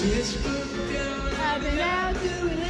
This is for God. I've been out doing